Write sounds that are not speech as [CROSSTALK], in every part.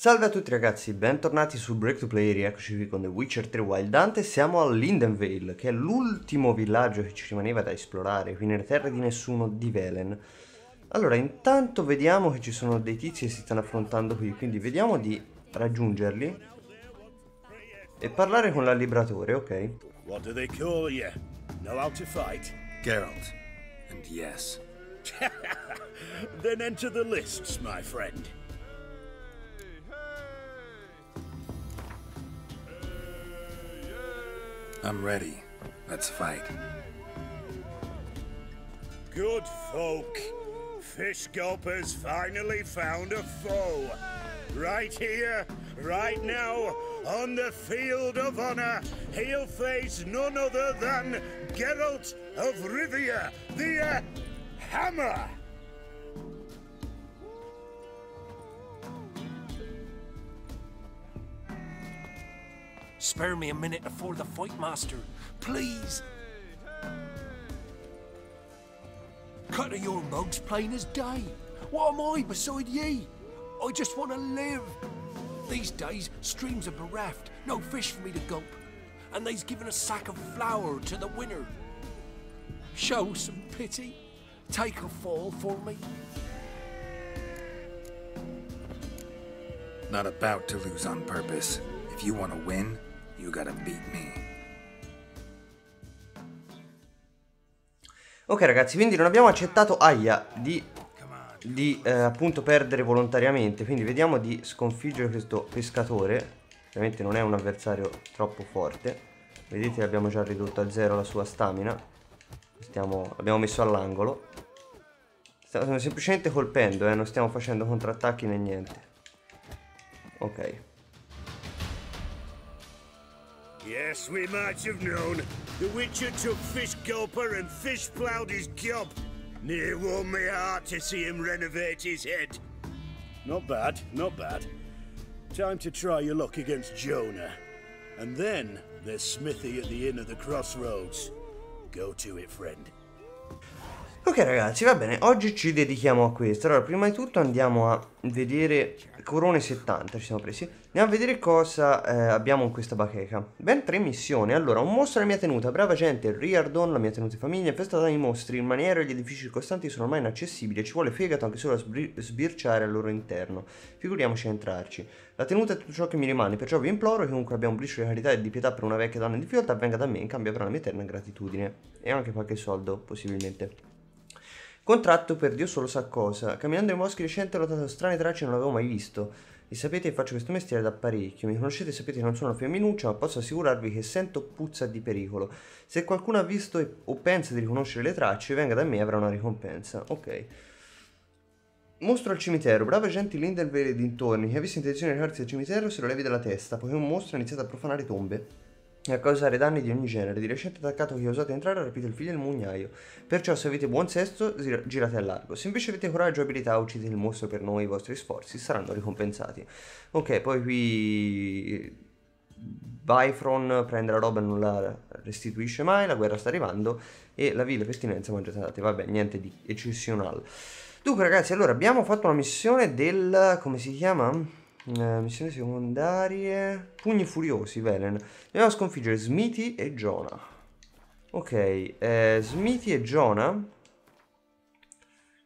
Salve a tutti ragazzi, bentornati su Break to Play, rieccoci qui con The Witcher 3 Wild Hunt siamo a Lindenvale, che è l'ultimo villaggio che ci rimaneva da esplorare, qui nelle terre di nessuno di Velen. Allora, intanto vediamo che ci sono dei tizi che si stanno affrontando qui, quindi vediamo di raggiungerli e parlare con l'allibratore, ok? What do they call you? Know how to fight? Geralt. And yes. [LAUGHS] then enter the lists, my friend. I'm ready. Let's fight. Good folk. Fish Gulper's finally found a foe. Right here, right now, on the field of honor, he'll face none other than Geralt of Rivia, the uh, Hammer. Spare me a minute before the fight, Master. Please. Cut of your mugs plain as day. What am I beside ye? I just want to live. These days, streams are bereft, no fish for me to gulp. And they's given a sack of flour to the winner. Show some pity. Take a fall for me. Not about to lose on purpose. If you want to win, you gotta beat me. Ok ragazzi, quindi non abbiamo accettato Aya di, di eh, appunto perdere volontariamente, quindi vediamo di sconfiggere questo pescatore. Ovviamente non è un avversario troppo forte. Vedete abbiamo già ridotto a zero la sua stamina. Stiamo, l'abbiamo messo all'angolo. Stiamo semplicemente colpendo, eh, non stiamo facendo contrattacchi né niente. Ok. Yes, we might have known. The Witcher took Fish Gulper and fish ploughed his gob. Near warmed my heart to see him renovate his head. Not bad, not bad. Time to try your luck against Jonah. And then there's Smithy at the Inn of the Crossroads. Go to it, friend. Ok ragazzi, va bene, oggi ci dedichiamo a questo. Allora, prima di tutto andiamo a vedere Corone 70, ci siamo presi. Andiamo a vedere cosa eh, abbiamo in questa bacheca. Ben tre missioni. Allora, un mostro alla mia tenuta, brava gente, Riardon, la mia tenuta di famiglia, infestata dai mostri, il maniero e gli edifici circostanti sono ormai inaccessibili ci vuole fegato anche solo a sbirciare al loro interno. Figuriamoci a entrarci. La tenuta è tutto ciò che mi rimane, perciò vi imploro che comunque abbia un briciolo di carità e di pietà per una vecchia donna di fedeltà venga da me in cambio avrà la mia eterna gratitudine. E anche qualche soldo, possibilmente. Contratto per Dio solo sa cosa. Camminando nei boschi recenti ho notato strane tracce e non l'avevo mai visto. E sapete che faccio questo mestiere da parecchio. Mi conoscete e sapete che non sono una femminuccia, ma posso assicurarvi che sento puzza di pericolo. Se qualcuno ha visto e, o pensa di riconoscere le tracce, venga da me e avrà una ricompensa. Ok. Mostro al cimitero. Brava gente in Lindelvale e dintorni. Chi ha visto intenzione di recarsi al cimitero se lo levi dalla testa, poiché un mostro ha iniziato a profanare tombe e a causare danni di ogni genere. Di recente attaccato chi ha osato entrare ha rapito il figlio del mugnaio. Perciò se avete buon sesto, girate a largo. Se invece avete coraggio e abilità, uccidete il mostro per noi, i vostri sforzi saranno ricompensati. Ok, poi qui... Bifron prende la roba e non la restituisce mai, la guerra sta arrivando e la vile pestinenza mangiate. Vabbè, niente di eccezionale. Dunque ragazzi, allora abbiamo fatto una missione del... come si chiama? Eh, missioni secondarie. Pugni furiosi, Velen. Dobbiamo sconfiggere Smithy e Jonah. Ok, eh, Smithy e Jonah.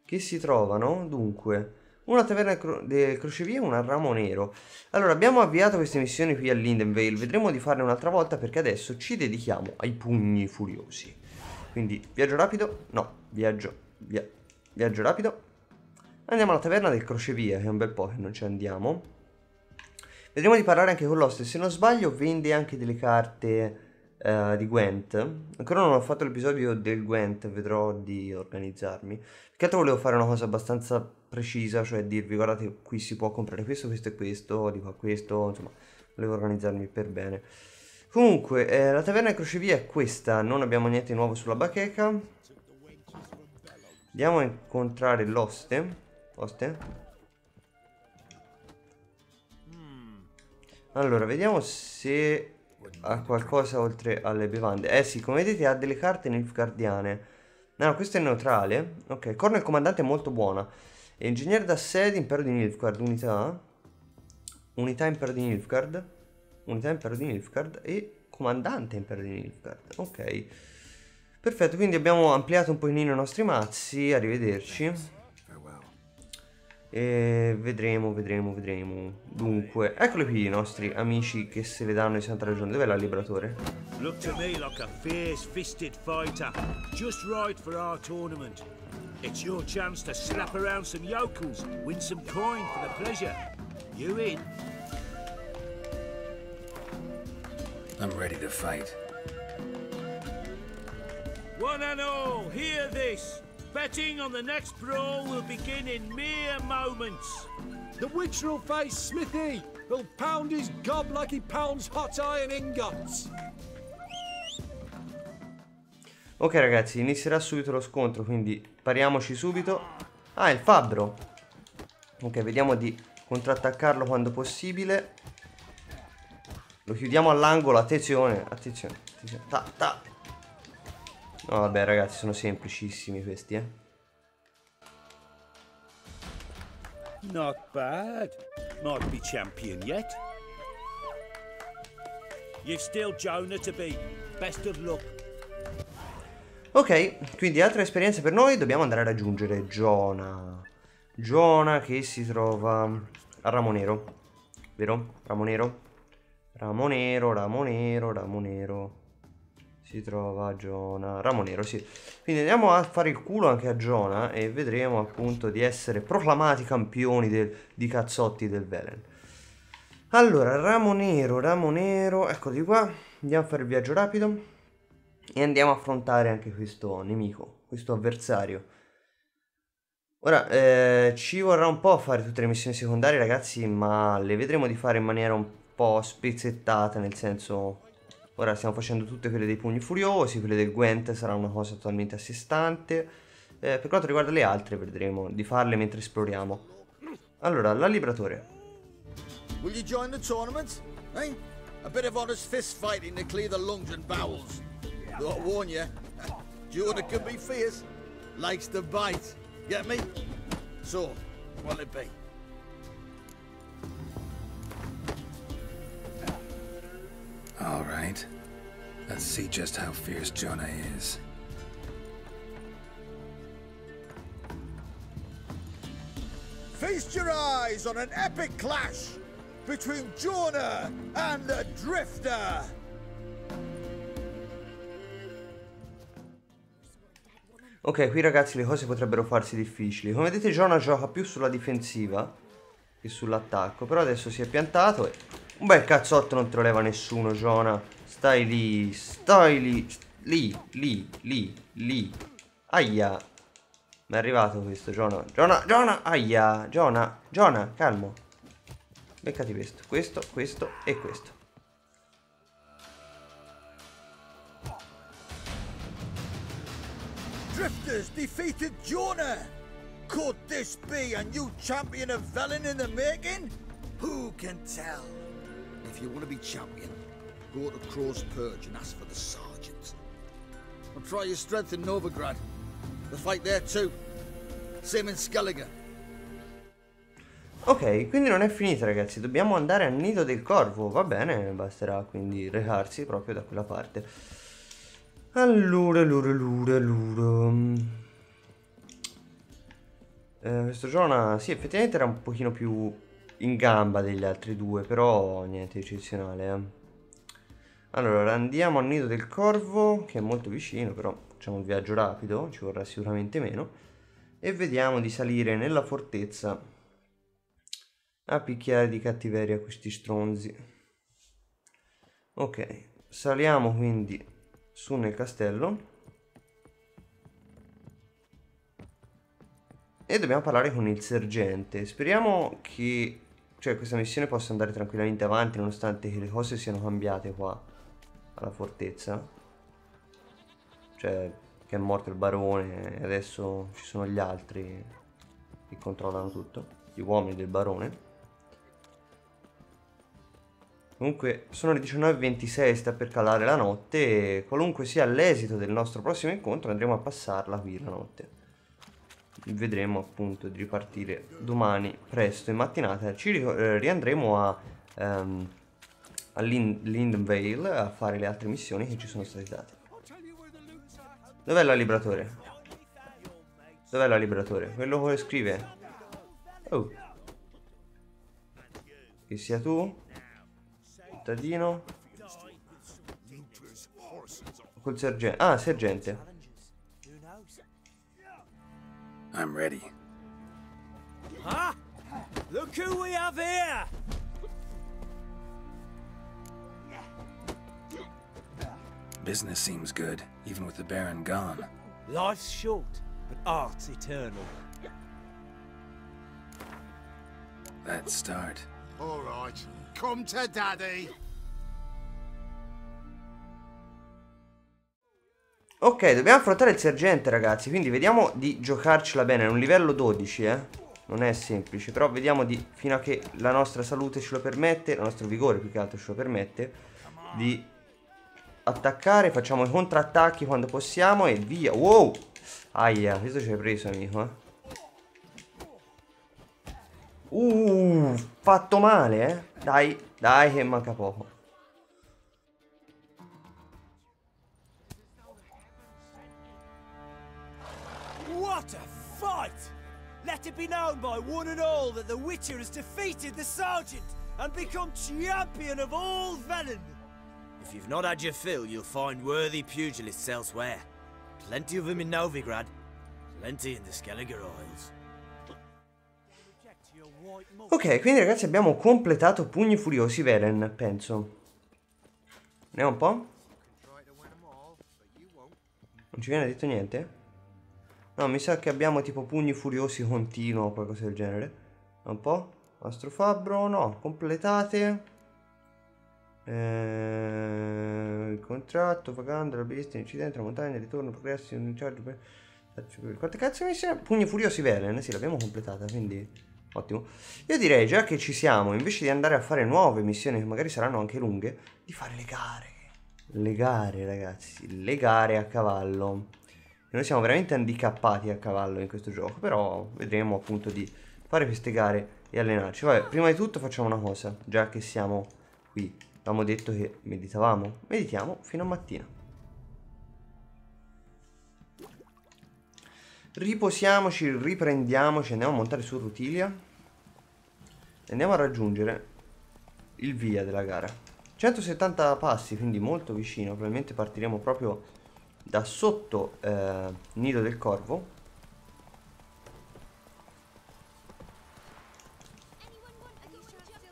Che si trovano, dunque, una taverna del crocevia e un ramo nero. Allora, abbiamo avviato queste missioni qui a. Vedremo di farle un'altra volta perché adesso ci dedichiamo ai pugni furiosi. Quindi, viaggio rapido? No, viaggio, via, viaggio rapido. Andiamo alla taverna del crocevia, che è un bel po' che non ci andiamo. Vedremo di parlare anche con l'host. Se non sbaglio, vende anche delle carte uh, di Gwent. Ancora non ho fatto l'episodio del Gwent, vedrò di organizzarmi. Perché altro volevo fare una cosa abbastanza precisa, cioè dirvi guardate qui si può comprare questo, questo e questo, di qua questo, insomma, volevo organizzarmi per bene. Comunque, eh, la taverna di crocevia è questa, non abbiamo niente di nuovo sulla bacheca. Andiamo a incontrare l'oste. Oste? Allora, vediamo se ha qualcosa oltre alle bevande. Eh sì, come vedete ha delle carte nilfgaardiane. No, questo è neutrale. Ok, Corno il comandante è molto buona. E ingegnere d'assedio, impero di Nilfgaard, unità. unità impero di Nilfgaard, unità impero di Nilfgaard e comandante impero di Nilfgaard. Ok. Perfetto, quindi abbiamo ampliato un pochino i nostri mazzi, arrivederci. E vedremo, vedremo, vedremo. Dunque, eccoli qui i nostri amici che se le danno di santa ragione. Dov'è la liberatore? Look to me like a fierce-fisted fighter, just right for our tournament. It's your chance to slap around some yokels, win some coin for the pleasure. You in? I'm ready to fight. One and all, hear this. Betting on the next brawl will begin in mere moments. The Witcher will face Smithy. He'll pound his gob like he pounds hot iron ingots. Ok ragazzi, inizierà subito lo scontro, quindi pariamoci subito. Ah, il fabbro. Ok, vediamo di contrattaccarlo quando possibile. Lo chiudiamo all'angolo, attenzione, attenzione, attenzione. Ta, ta. No, vabbè ragazzi, sono semplicissimi questi, eh. Not bad. Might be champion yet. You've still Jonah to beat. Best of luck. Ok, quindi altre esperienze per noi, dobbiamo andare a raggiungere Giona. Giona che si trova a Ramonero, vero? Ramonero? Ramonero, Ramonero, Ramonero. Si trova Giona. Ramonero, sì. Quindi andiamo a fare il culo anche a Giona e vedremo appunto di essere proclamati campioni del- di cazzotti del Velen. Allora, Ramonero, Ramonero, eccoli qua. Andiamo a fare il viaggio rapido. E andiamo a affrontare anche questo nemico, questo avversario. Ora, eh, ci vorrà un po' a fare tutte le missioni secondarie, ragazzi, ma le vedremo di fare in maniera un po' spezzettata, nel senso... Ora stiamo facendo tutte quelle dei pugni furiosi, quelle del Gwent sarà una cosa totalmente a sé stante. Eh, per quanto riguarda le altre, vedremo di farle mentre esploriamo. Allora, la Libratore. Will you join the tournament? Eh? A bit of honest fist fighting to clear the lungs and bowels. Though I warn you, [LAUGHS] Jordan can be fierce. Likes to bite. Get me? So, what'll it be? All right. Let's see just how fierce Jonah is. Feast your eyes on an epic clash between Jonah and the Drifter. Ok, qui ragazzi le cose potrebbero farsi difficili. Come vedete Jonah gioca più sulla difensiva che sull'attacco. Però adesso si è piantato e... Un bel cazzotto non te lo leva nessuno, Jonah. Stai lì, stai lì, lì, lì, lì, lì. Aia. Mi è arrivato questo, Jonah. Jonah, Jonah, aia. Jonah, Jonah, calmo. Beccati questo, questo, questo e questo. Drifters defeated Jonah. Could this be a new champion of Velen in the making? Who can tell? If you want to be champion, go to Crow's Purge and ask for the sergeant. Or try your strength in Novigrad. The fight there too. Same in Skellige. Ok, quindi non è finita ragazzi, dobbiamo andare al nido del corvo, va bene, basterà quindi recarsi proprio da quella parte. Allora, allora, allora, allora... Eh, questo Jonah, sì, effettivamente era un pochino più in gamba degli altri due, però niente eccezionale, eh. Allora, andiamo al nido del corvo, che è molto vicino, però facciamo un viaggio rapido, ci vorrà sicuramente meno, e vediamo di salire nella fortezza a picchiare di cattiveria questi stronzi. Ok, saliamo quindi su nel castello. E dobbiamo parlare con il sergente. Speriamo che cioè, questa missione possa andare tranquillamente avanti nonostante che le cose siano cambiate qua alla fortezza. Cioè, che è morto il barone e adesso ci sono gli altri che controllano tutto. Gli uomini del barone. Comunque sono le 19.26, sta per calare la notte e qualunque sia l'esito del nostro prossimo incontro andremo a passarla qui la notte. Vedremo appunto di ripartire domani presto in mattinata. Ci ri eh, riandremo a, um, a Lind Lindenvale a fare le altre missioni che ci sono state date. Dov'è la libratore? Dov'è la libratore? Quello che scrive. Oh. Che sia tu? Cittadino? Col sergente. Ah, sergente. I'm ready. Huh? Look who we have here! Business seems good, even with the Baron gone. Life's short, but art's eternal. Let's start. All right, come to daddy. Ok, dobbiamo affrontare il sergente, ragazzi. Quindi vediamo di giocarcela bene. È un livello 12, eh. Non è semplice. Però vediamo di, fino a che la nostra salute ce lo permette, il nostro vigore più che altro ce lo permette, di attaccare. Facciamo i contrattacchi quando possiamo e via. Wow! Aia, questo ci hai preso, amico, eh. Uh, fatto male, eh. Dai, dai che manca poco. It be known by one and all that the Witcher has defeated the Sergeant and become champion of all Velen. If you've not had your fill, you'll find worthy pugilists elsewhere. Plenty of them in Novigrad, plenty in the Skelliger Isles. Ok, quindi ragazzi abbiamo completato Pugni Furiosi Velen, penso. Andiamo un po'? Non ci viene detto niente? No, mi sa che abbiamo tipo Pugni Furiosi continuo o qualcosa del genere. Un po'? Mastro Fabbro, no, completate. Eh, contratto, vagando, la bestia, incidente, la montagna, ritorno, progressi, un charge per... Quante cazzo mi sembra? Pugni Furiosi Velen, sì, l'abbiamo completata, quindi... Ottimo. Io direi, già che ci siamo, invece di andare a fare nuove missioni, che magari saranno anche lunghe, di fare le gare. Le gare, ragazzi. Le gare a cavallo. Noi siamo veramente handicappati a cavallo in questo gioco, però vedremo appunto di fare queste gare e allenarci. Vabbè, prima di tutto facciamo una cosa, già che siamo qui. Avevamo detto che meditavamo. Meditiamo fino a mattina. Riposiamoci, riprendiamoci, andiamo a montare su Rutilia. E andiamo a raggiungere il via della gara. 170 passi, quindi molto vicino. Probabilmente partiremo proprio da sotto eh, Nido del Corvo.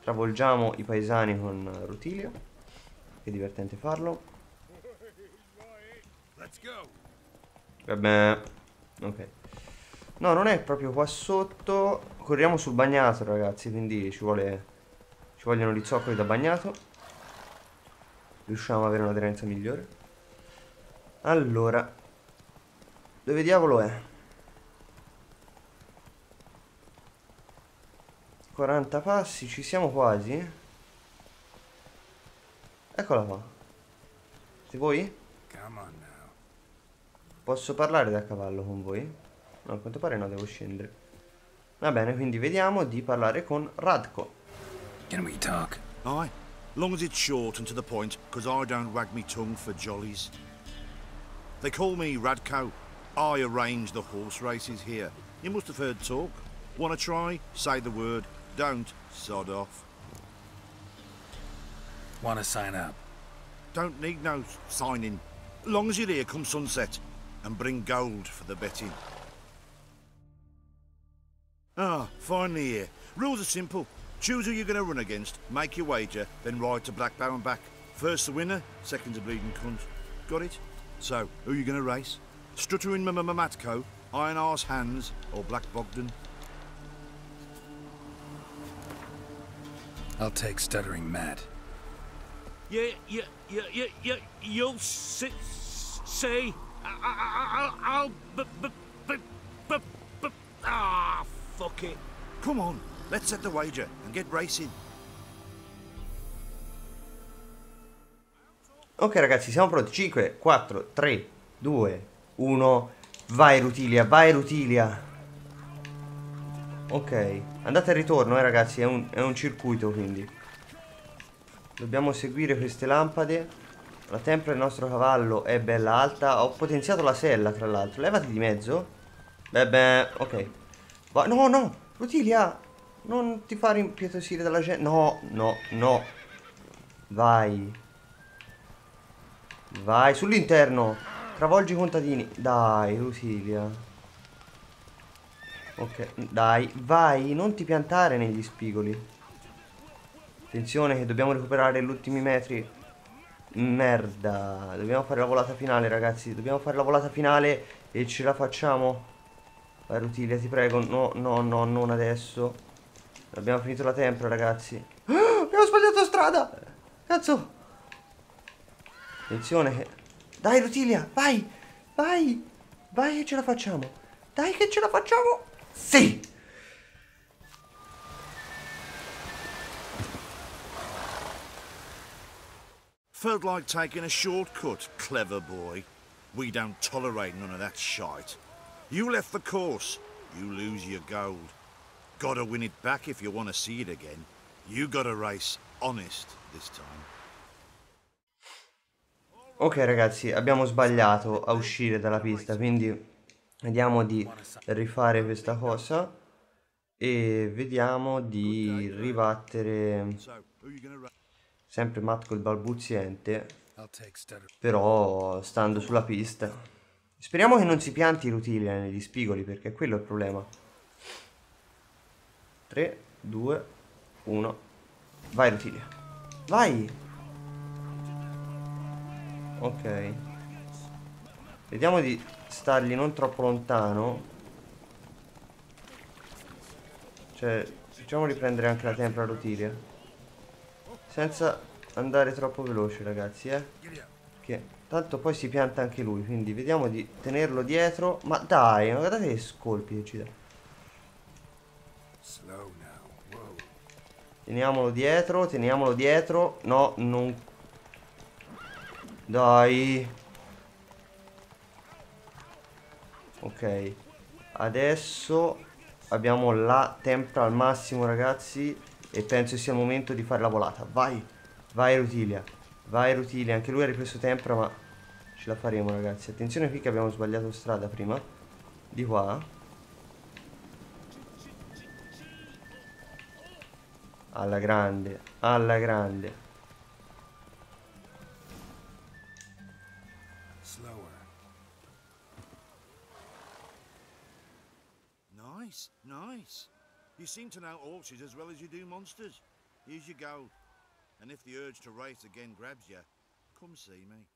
Travolgiamo i paesani con Rutilio. Che divertente farlo. Vabbè. Ok. No, non è proprio qua sotto. Corriamo sul bagnato, ragazzi. Quindi ci vuole. Ci vogliono gli zoccoli da bagnato. Riusciamo ad avere un'aderenza migliore. Allora. Dove diavolo è? 40 passi, ci siamo quasi. Eccola qua. Siete voi? Come on now. Posso parlare da cavallo con voi? No, a quanto pare no, devo scendere. Va bene, quindi vediamo di parlare con Radko. Can we talk? Aye, long as it's short and to the point, because I don't wag me tongue for jollies. They call me Radko. I arrange the horse races here. You must have heard talk. Wanna try? Say the word. Don't, sod off. Want to sign up? Don't need no signing. Long as you're here come sunset. And bring gold for the betting. Ah, finally here. Rules are simple. Choose who you're going to run against, make your wager, then ride to Blackbow and back. First the winner, second the bleeding cunt. Got it? So, who are you going to race? Stuttering Matko, Iron Arse Hands, or Black Bogdan? I'll take Stuttering Matt. Yeah, yeah, yeah, yeah, yeah. You'll sit, say. I, I, I, I'll. B, b, b, b, b, ah, fuck it. Come on, let's set the wager and get racing. Ok ragazzi, siamo pronti. 5, 4, 3, 2, 1. Vai Rutilia, vai Rutilia. Ok, andate e ritorno, eh ragazzi, è un, è un circuito quindi. Dobbiamo seguire queste lampade. La tempra del nostro cavallo è bella alta. Ho potenziato la sella, tra l'altro. Levati di mezzo. Beh, beh, ok. Va no, no, Rutilia, non ti fare impietosire dalla gente. No, no, no. Vai. Vai, sull'interno. Travolgi i contadini. Dai, Rutilia. Ok, dai, vai, non ti piantare negli spigoli. Attenzione che dobbiamo recuperare gli ultimi metri. Merda, dobbiamo fare la volata finale, ragazzi. Dobbiamo fare la volata finale e ce la facciamo. Vai, Rutilia, ti prego. No, no, no, non adesso. Abbiamo finito la tempra, ragazzi. Ah, [GASPS] abbiamo sbagliato strada. Cazzo. Attenzione che... Dai, Rutilia, vai, vai. Vai che ce la facciamo. Dai che ce la facciamo. Sì! Felt like taking a shortcut, clever boy. We don't tolerate none of that shite. You left the course, you lose your gold. Gotta win it back if you want to see it again. You gotta race honest this time. Ok ragazzi, abbiamo sbagliato a uscire dalla pista, quindi Vediamo di rifare questa cosa e vediamo di ribattere sempre Matt col balbuziente, però stando sulla pista. Speriamo che non si pianti Rutilia negli spigoli perché quello è il problema. 3, 2, 1. Vai Rutilia. Vai! Ok. Vediamo di stargli non troppo lontano. Cioè, facciamo riprendere anche la tempra rotilia. Senza andare troppo veloce, ragazzi, eh. Che tanto poi si pianta anche lui, quindi vediamo di tenerlo dietro. Ma dai, ma guardate che scolpi che ci dà. Teniamolo dietro, teniamolo dietro. No, non... Dai. ok. Adesso abbiamo la tempra al massimo ragazzi e penso sia il momento di fare la volata. Vai vai Rutilia. Vai Rutilia. Anche lui ha ripreso tempra ma ce la faremo ragazzi. Attenzione qui che abbiamo sbagliato strada prima. Di qua. Alla grande alla grande Nice. You seem to know horses as well as you do monsters. Here's your gold. And if the urge to race again grabs you, come see me.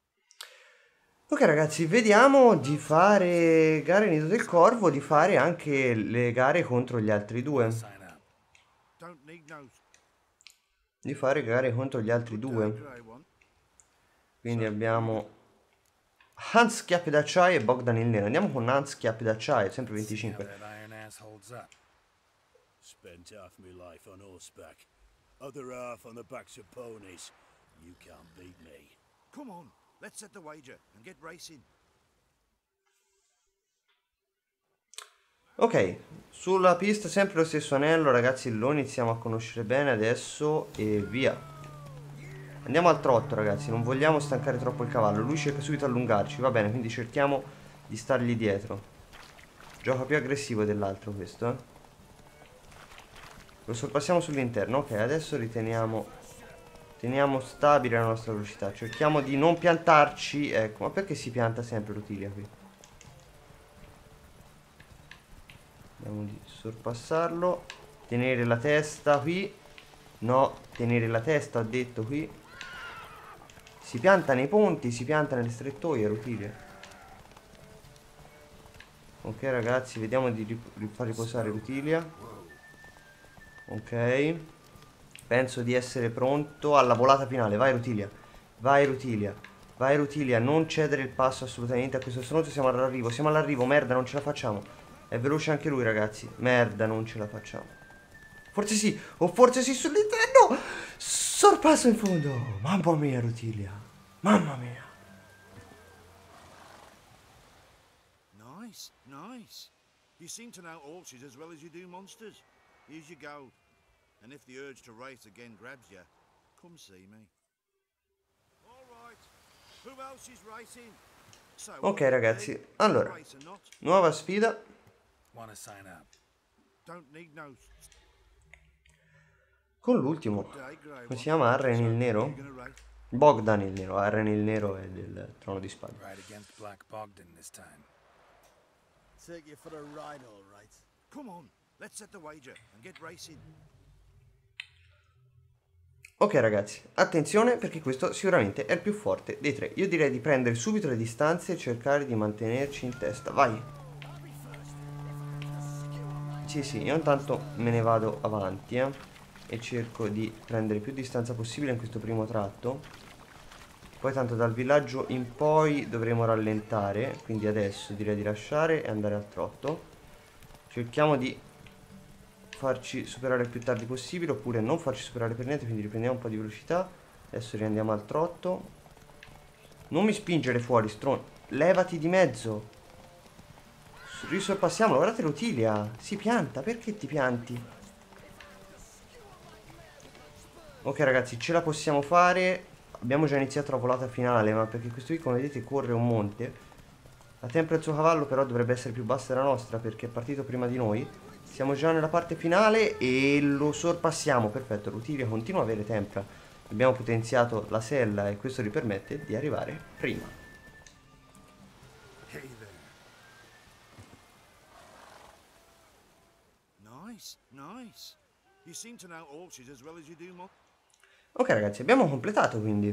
Ok ragazzi, vediamo di fare gare Nido del Corvo, di fare anche le gare contro gli altri due. Di fare gare contro gli altri due. Quindi abbiamo Hans Chiappe d'acciaio e Bogdan il Nero. Andiamo con Hans Chiappe d'acciaio, sempre 25 ass holds up. Spent half my life on horseback, other half on the backs of ponies. You can't beat me. Come on, let's set the wager and get racing. Ok, sulla pista sempre lo stesso anello, ragazzi, lo iniziamo a conoscere bene adesso e via. Andiamo al trotto, ragazzi, non vogliamo stancare troppo il cavallo. Lui cerca subito di allungarci, va bene, quindi cerchiamo di stargli dietro. Gioca più aggressivo dell'altro questo, eh. Lo sorpassiamo sull'interno. Ok, adesso riteniamo... Teniamo stabile la nostra velocità. Cerchiamo di non piantarci. Ecco, ma perché si pianta sempre l'Utilia qui? Andiamo di sorpassarlo. Tenere la testa qui. No, tenere la testa, ho detto qui. Si pianta nei ponti, si pianta nelle strettoie, Rutilia. Ok ragazzi, vediamo di far riposare l'Utilia. Ok. Penso di essere pronto alla volata finale. Vai Rutilia. Vai Rutilia. Vai Rutilia, non cedere il passo assolutamente a questo stronzo. Siamo all'arrivo, siamo all'arrivo. Merda, non ce la facciamo. È veloce anche lui ragazzi. Merda, non ce la facciamo. Forse sì, o forse sì sull'interno. Sorpasso in fondo. Mamma mia Rutilia. Mamma mia. You seem to know horses as well as you do monsters. Here's you go. And if the urge to race again grabs you, come see me. All right. Who else is racing? So, Ok ragazzi, allora, nuova sfida. Con l'ultimo. Come si chiama? Arren il Nero? Bogdan il Nero. Arren il Nero è del Trono di Spade. Right against Black Bogdan this time. Take you for a ride, all right. Come on, let's set the wager and get racing. Ok ragazzi, attenzione perché questo sicuramente è il più forte dei tre. Io direi di prendere subito le distanze e cercare di mantenerci in testa. Vai! Sì, sì, io intanto me ne vado avanti eh, e cerco di prendere più distanza possibile in questo primo tratto. Poi tanto dal villaggio in poi dovremo rallentare, quindi adesso direi di lasciare e andare al trotto. Cerchiamo di farci superare il più tardi possibile oppure non farci superare per niente quindi riprendiamo un po' di velocità. Adesso riandiamo al trotto. Non mi spingere fuori stron levati di mezzo. Risorpassiamolo guardate l'Utilia si pianta perché ti pianti? Ok ragazzi ce la possiamo fare abbiamo già iniziato la volata finale ma perché questo qui come vedete corre un monte la tempra del suo cavallo però dovrebbe essere più bassa della nostra perché è partito prima di noi siamo già nella parte finale e lo sorpassiamo. Perfetto, l'Utilia continua a avere tempra. Abbiamo potenziato la sella e questo gli permette di arrivare prima. Nice, nice. You seem to know horses as well as you do mo- Ok ragazzi, abbiamo completato quindi.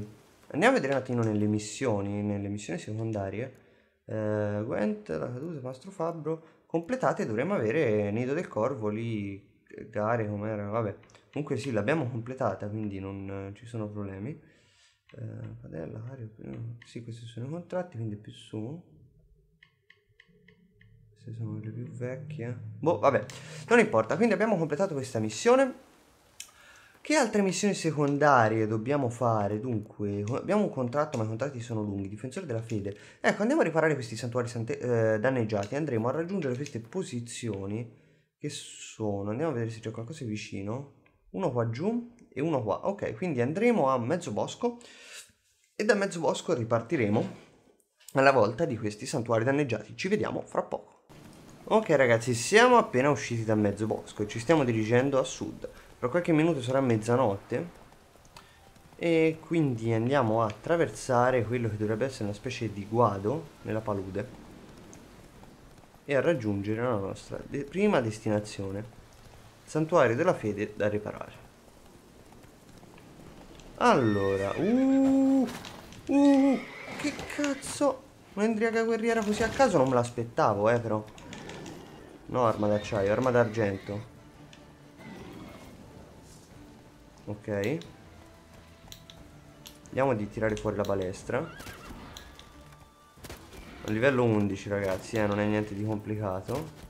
Andiamo a vedere un attimo nelle missioni, nelle missioni secondarie. Eh, Gwent, la caduta, Mastro Fabbro. Completate dovremmo avere Nido del Corvo lì, gare com'era, vabbè. Comunque sì, l'abbiamo completata, quindi non eh, ci sono problemi. Eh, padella, eh, sì, questi sono i contratti, quindi più su. Queste sono le più vecchie. Boh, vabbè, non importa. Quindi abbiamo completato questa missione. Che altre missioni secondarie dobbiamo fare? Dunque, abbiamo un contratto, ma i contratti sono lunghi. Difensore della fede. Ecco, andiamo a riparare questi santuari eh, danneggiati. Andremo a raggiungere queste posizioni che sono. Andiamo a vedere se c'è qualcosa vicino. Uno qua giù e uno qua. Ok, quindi andremo a mezzo bosco e da mezzo bosco ripartiremo alla volta di questi santuari danneggiati. Ci vediamo fra poco. Ok ragazzi, siamo appena usciti da mezzo bosco e ci stiamo dirigendo a sud. Tra qualche minuto sarà mezzanotte e quindi andiamo a attraversare quello che dovrebbe essere una specie di guado nella palude e a raggiungere la nostra de- prima destinazione, santuario della fede da riparare. Allora, uh, uh, che cazzo, un'endriaga guerriera così a caso non me l'aspettavo, eh però. No, arma d'acciaio, arma d'argento. Ok. Vediamo di tirare fuori la balestra. A livello 11 ragazzi, eh, non è niente di complicato.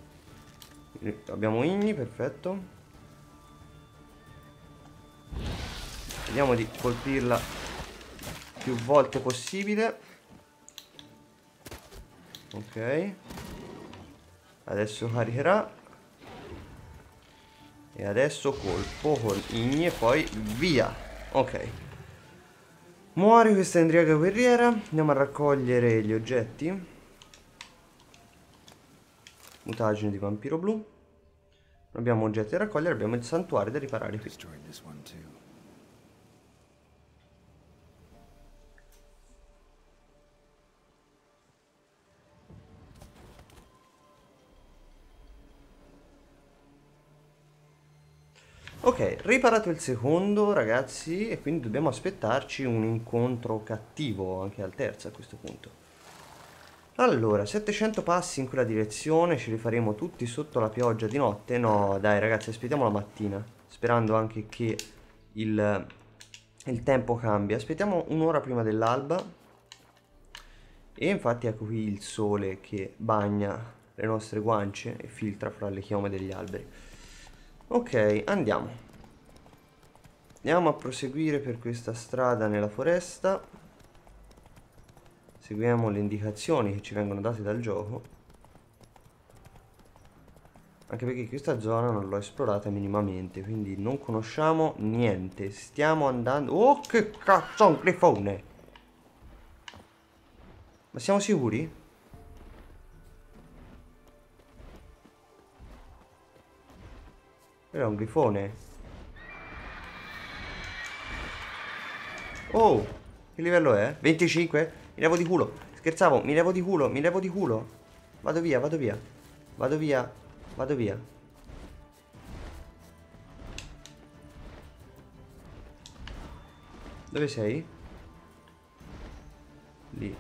Abbiamo Igni, perfetto. Vediamo di colpirla più volte possibile. Ok. Adesso caricherà. E adesso colpo con Igni e poi via. Ok. Muore questa endriaga guerriera. Andiamo a raccogliere gli oggetti. Mutagine di vampiro blu. Non abbiamo oggetti da raccogliere, abbiamo il santuario da riparare qui. Ok, riparato il secondo ragazzi e quindi dobbiamo aspettarci un incontro cattivo anche al terzo a questo punto. Allora, 700 passi in quella direzione, ce li faremo tutti sotto la pioggia di notte? No, dai ragazzi, aspettiamo la mattina, sperando anche che il, il tempo cambia. Aspettiamo un'ora prima dell'alba e infatti ecco qui il sole che bagna le nostre guance e filtra fra le chiome degli alberi. Ok, andiamo. Andiamo a proseguire per questa strada nella foresta. Seguiamo le indicazioni che ci vengono date dal gioco. Anche perché questa zona non l'ho esplorata minimamente, quindi non conosciamo niente. Stiamo andando... Oh, che cazzo, un grifone! Ma siamo sicuri? Era un grifone. Oh, che livello è? 25? Mi levo di culo. Scherzavo, mi levo di culo, mi levo di culo. Vado via, vado via. Vado via, vado via. Dove sei? Lì.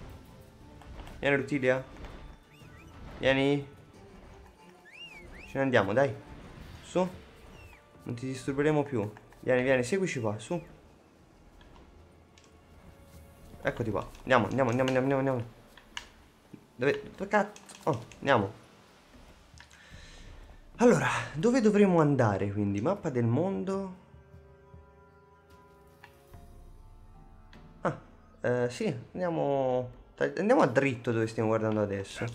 Vieni Rutilia. Vieni. Ce ne andiamo, dai. Su. Non ti disturberemo più. Vieni, vieni, seguici qua, su. Eccoti qua. Andiamo, andiamo, andiamo, andiamo, andiamo. Dove, dove cazzo? Oh, andiamo. Allora, dove dovremo andare quindi? Mappa del mondo. Ah, eh, sì, andiamo... Andiamo a dritto dove stiamo guardando adesso.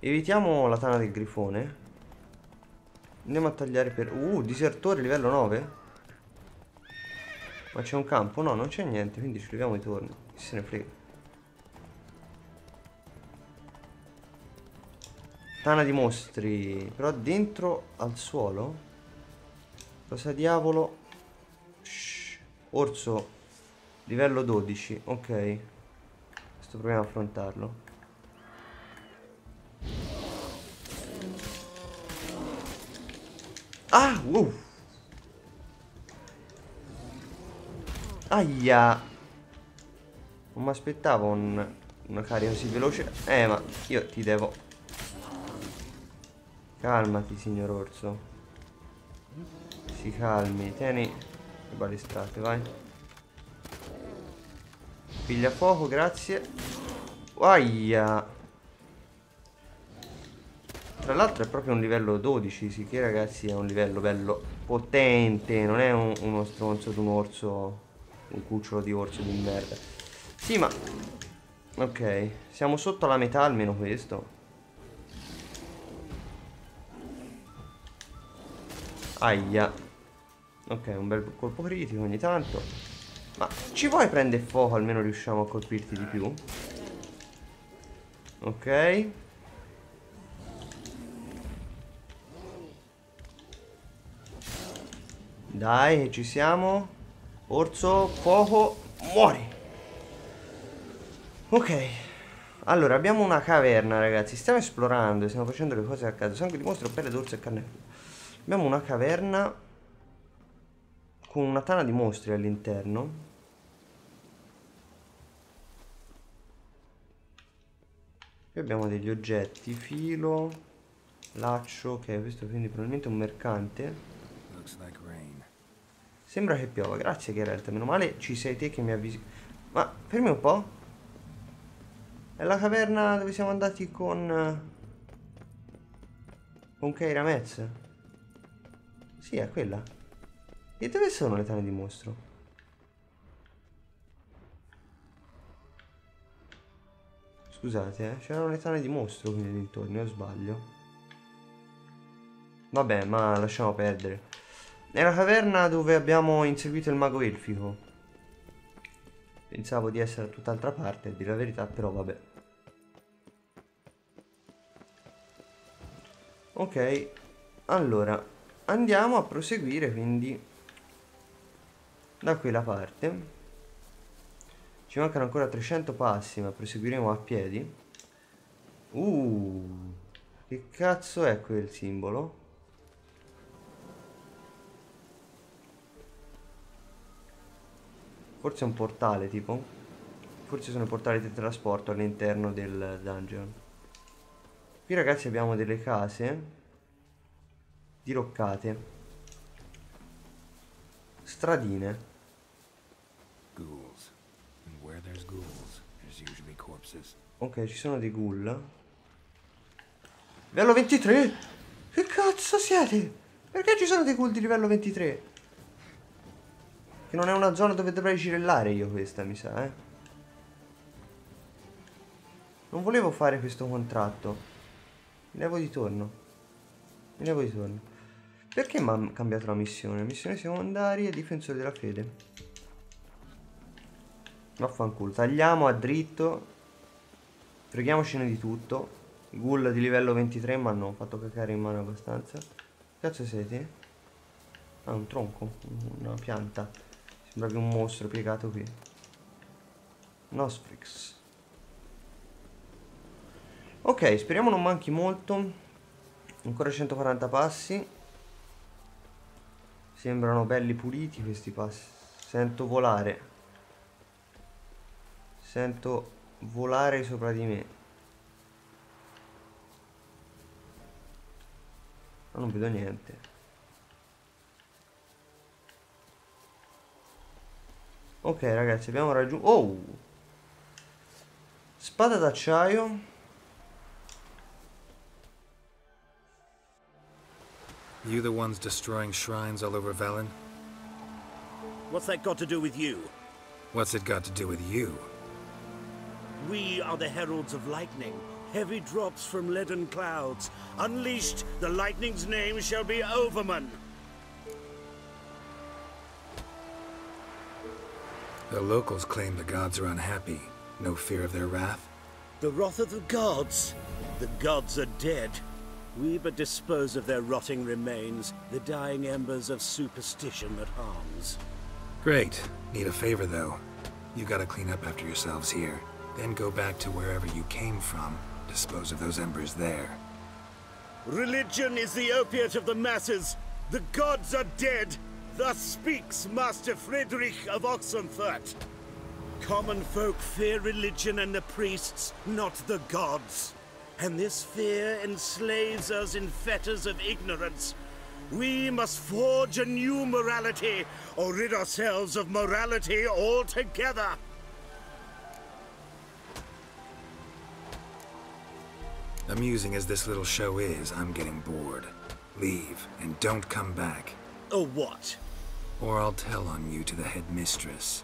Evitiamo la tana del grifone. Andiamo a tagliare per... Uh, disertore livello 9? Ma c'è un campo? No, non c'è niente, quindi ci leviamo i torni. Chi se ne frega. Tana di mostri. Però dentro al suolo? Cosa diavolo? Shh. Orso. Livello 12. Ok. Questo proviamo a affrontarlo. Ah, wow. Aia. Non mi aspettavo un, una carica così veloce. Eh, ma io ti devo... Calmati, signor Orso. Si calmi. Tieni le balestrate, vai. Piglia fuoco, grazie. Aia. Tra l'altro è proprio un livello 12, sì che ragazzi è un livello bello potente, non è un, uno stronzo di un orso, un cucciolo di orso di merda. Sì, ma... Ok, siamo sotto la metà almeno questo. Aia. Ok, un bel colpo critico ogni tanto. Ma ci vuoi prendere fuoco almeno riusciamo a colpirti di più? Ok. Dai, ci siamo. Orso, fuoco, muori. Ok. Allora, abbiamo una caverna, ragazzi. Stiamo esplorando, stiamo facendo le cose a caso. Sangue di mostro, pelle d'orso e carne. Abbiamo una caverna con una tana di mostri all'interno. Qui abbiamo degli oggetti, filo, laccio, ok, questo quindi probabilmente un mercante. Looks like rain. Sembra che piova, grazie Geralt, meno male ci sei te che mi avvisi. Ma fermi un po'. È la caverna dove siamo andati con... Con Keira Metz? Sì, è quella. E dove sono le tane di mostro? Scusate, eh, c'erano le tane di mostro qui nei dintorni, sbaglio? Vabbè, ma lasciamo perdere. È la caverna dove abbiamo inseguito il mago elfico. Pensavo di essere da tutt'altra parte, a dire la verità, però vabbè. Ok, allora, andiamo a proseguire quindi da quella parte. Ci mancano ancora 300 passi, ma proseguiremo a piedi. Uh, che cazzo è quel simbolo? Forse è un portale tipo. Forse sono i portali di trasporto all'interno del dungeon. Qui ragazzi abbiamo delle case diroccate. Stradine. Ok, ci sono dei ghoul. Livello 23? Che cazzo siete? Perché ci sono dei ghoul di livello 23? Che non è una zona dove dovrei girellare io questa, mi sa, eh. Non volevo fare questo contratto. Mi levo di torno. Mi levo di torno. Perché mi ha cambiato la missione? Missione secondaria, difensore della fede. Vaffanculo. Tagliamo a dritto. Freghiamocene di tutto. Ghoul di livello 23 mi hanno fatto cacare in mano abbastanza. Cazzo siete? Ah, un tronco. Una pianta. Sembra che un mostro piegato qui. Nosfrix. Ok, speriamo non manchi molto. Ancora 140 passi. Sembrano belli puliti questi passi. Sento volare. Sento volare sopra di me. Ma non vedo niente. Ok ragazzi abbiamo raggiunto... Oh! Spada d'acciaio. You the ones destroying shrines all over Velen? What's that got to do with you? What's it got to do with you? We are the heralds of lightning. Heavy drops from leaden clouds. Unleashed, the lightning's name shall be Overman. The locals claim the gods are unhappy. No fear of their wrath? The wrath of the gods. The gods are dead. We but dispose of their rotting remains, the dying embers of superstition that harms. Great. Need a favor, though. You gotta clean up after yourselves here. Then go back to wherever you came from. Dispose of those embers there. Religion is the opiate of the masses. The gods are dead. Thus speaks Master Friedrich of Oxenfurt. Common folk fear religion and the priests, not the gods. And this fear enslaves us in fetters of ignorance. We must forge a new morality, or rid ourselves of morality altogether. Amusing as this little show is, I'm getting bored. Leave, and don't come back. Or what? Or I'll tell on you to the headmistress.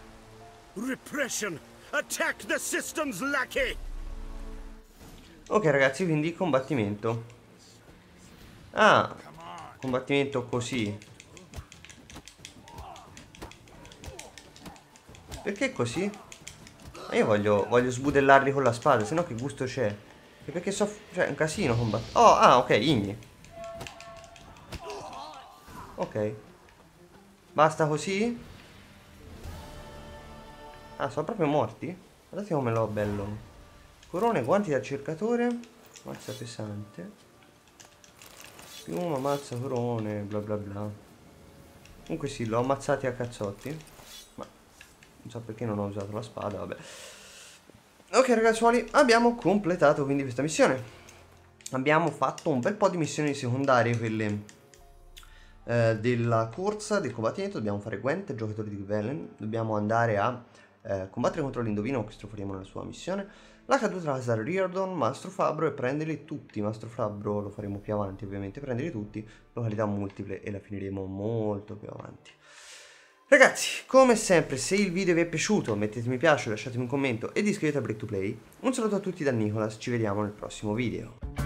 Repression! Attack the system's lackey! Ok ragazzi, quindi combattimento. Ah, combattimento così. Perché così? Ma io voglio, voglio sbudellarli con la spada, se no che gusto c'è? Perché so... Cioè, è un casino combattere. Oh, ah, ok, igni. Ok. Basta così? Ah, sono proprio morti? Guardate come l'ho bello. Corone, guanti da cercatore. Mazza pesante. Piuma, mazza, corone, bla bla bla. Comunque sì, l'ho ammazzati a cazzotti. Ma non so perché non ho usato la spada, vabbè. Ok ragazzuoli, abbiamo completato quindi questa missione. Abbiamo fatto un bel po' di missioni secondarie, quelle eh, della corsa, del combattimento. Dobbiamo fare Gwent, giocatore di Velen. Dobbiamo andare a eh, combattere contro l'indovino, questo faremo nella sua missione. La caduta Lazar Riordan, Mastro Fabbro e prenderli tutti. Mastro Fabbro lo faremo più avanti ovviamente, prenderli tutti. Località multiple e la finiremo molto più avanti. Ragazzi, come sempre, se il video vi è piaciuto mettete mi piace, lasciatemi un commento ed iscrivetevi a Break to Play. Un saluto a tutti da Nicolas, ci vediamo nel prossimo video.